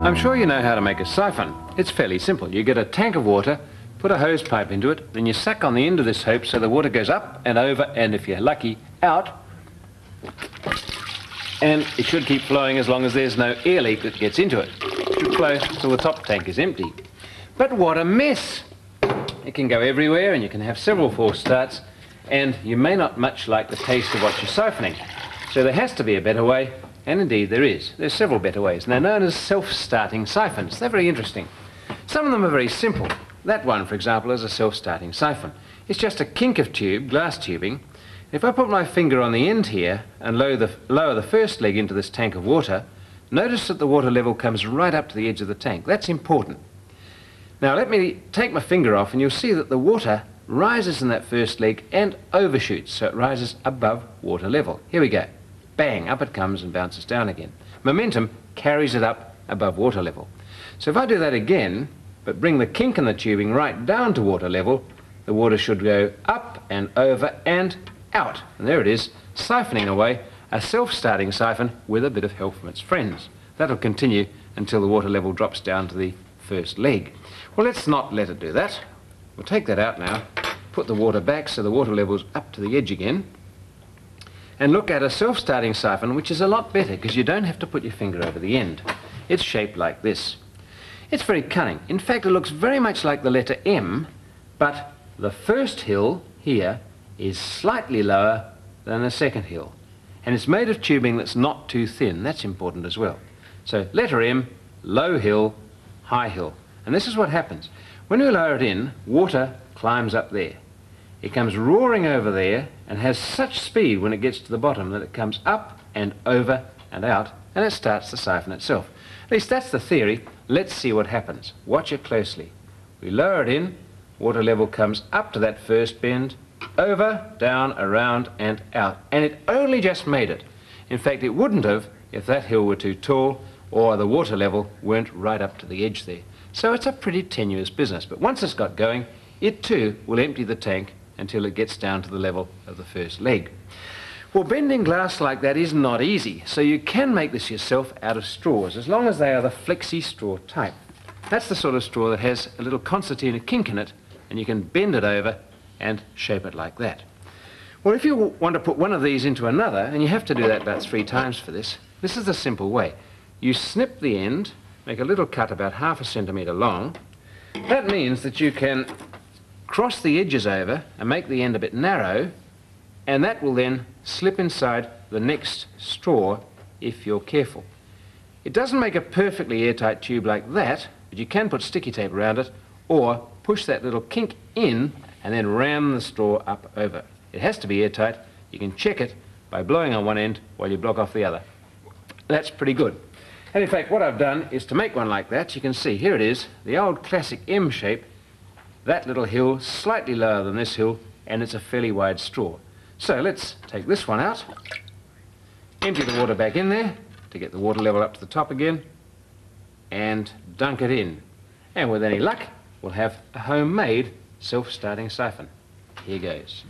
I'm sure you know how to make a siphon. It's fairly simple. You get a tank of water, put a hose pipe into it, then you suck on the end of this hope so the water goes up and over, and if you're lucky, out. And it should keep flowing as long as there's no air leak that gets into it. It should flow till the top tank is empty. But what a mess! It can go everywhere and you can have several false starts and you may not much like the taste of what you're siphoning. So there has to be a better way, and indeed there is. There's several better ways, and they're known as self-starting siphons. They're very interesting. Some of them are very simple. That one, for example, is a self-starting siphon. It's just a kink of tube, glass tubing. If I put my finger on the end here and lower the, lower the first leg into this tank of water, notice that the water level comes right up to the edge of the tank. That's important. Now let me take my finger off and you'll see that the water rises in that first leg and overshoots, so it rises above water level. Here we go. Bang, up it comes and bounces down again. Momentum carries it up above water level. So if I do that again, but bring the kink in the tubing right down to water level, the water should go up and over and out. And there it is, siphoning away, a self-starting siphon with a bit of help from its friends. That'll continue until the water level drops down to the first leg. Well, let's not let it do that. We'll take that out now, put the water back so the water level's up to the edge again, and look at a self-starting siphon, which is a lot better because you don't have to put your finger over the end. It's shaped like this. It's very cunning. In fact, it looks very much like the letter M, but the first hill here is slightly lower than the second hill. And it's made of tubing that's not too thin. That's important as well. So letter M, low hill, high hill. And this is what happens. When you lower it in, water climbs up there. It comes roaring over there and has such speed when it gets to the bottom that it comes up and over and out and it starts the siphon itself. At least that's the theory. Let's see what happens. Watch it closely. We lower it in, water level comes up to that first bend, over, down, around and out. And it only just made it. In fact, it wouldn't have if that hill were too tall or the water level weren't right up to the edge there. So it's a pretty tenuous business, but once it's got going, it too will empty the tank until it gets down to the level of the first leg. Well, bending glass like that is not easy, so you can make this yourself out of straws, as long as they are the flexi straw type. That's the sort of straw that has a little concertina kink in it, and you can bend it over and shape it like that. Well, if you want to put one of these into another, and you have to do that about three times for this, this is the simple way. You snip the end make a little cut about half a centimetre long. That means that you can cross the edges over and make the end a bit narrow, and that will then slip inside the next straw if you're careful. It doesn't make a perfectly airtight tube like that, but you can put sticky tape around it or push that little kink in and then ram the straw up over. It has to be airtight. You can check it by blowing on one end while you block off the other. That's pretty good. And in fact, what I've done is to make one like that, you can see, here it is, the old classic M shape, that little hill, slightly lower than this hill, and it's a fairly wide straw. So let's take this one out, empty the water back in there to get the water level up to the top again, and dunk it in. And with any luck, we'll have a homemade self-starting siphon. Here goes.